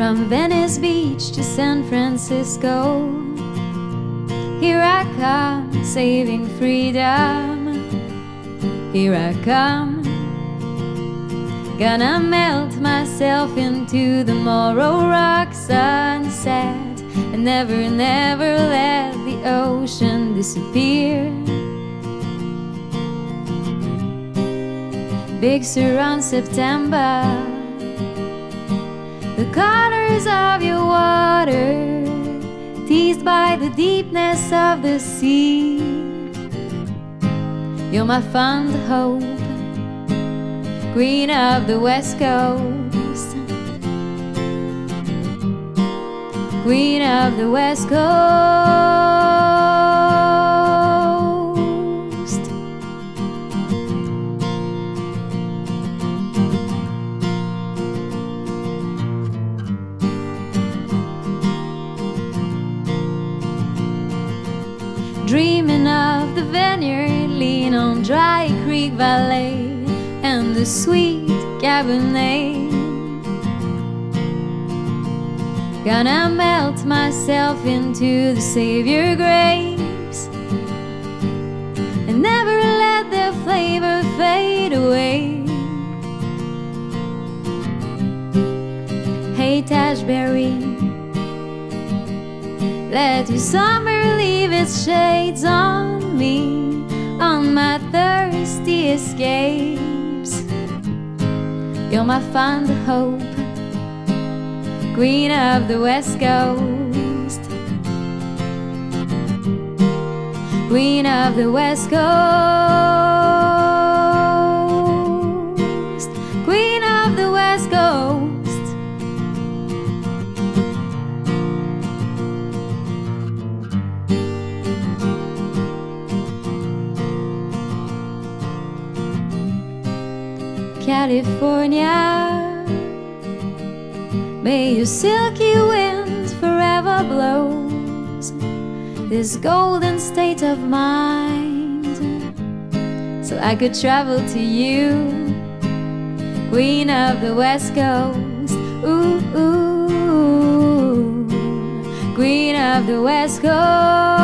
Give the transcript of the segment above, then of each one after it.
From Venice Beach to San Francisco, here I come, saving freedom. Here I come, gonna melt myself into the Morro Rock sunset and never, never let the ocean disappear. Big Sur on September, colors of your water, teased by the deepness of the sea. You're my fond hope, queen of the West Coast, queen of the West Coast. Dreaming of the vineyard, lean on Dry Creek Valley and the sweet Cabernet. Gonna melt myself into the Savior grapes and never let their flavor fade away. Haight-Ashbury, let your summer leave its shades on me, on my thirsty escapes. You're my fond hope, queen of the West Coast, queen of the West Coast, queen California. May your silky winds forever blow this golden state of mind, so I could travel to you, Queen of the West Coast. Ooh, ooh, Queen of the West Coast,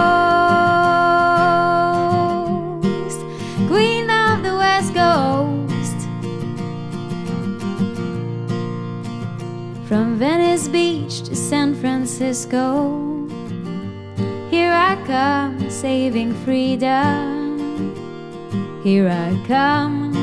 Beach to San Francisco, here I come, saving freedom. Here I come,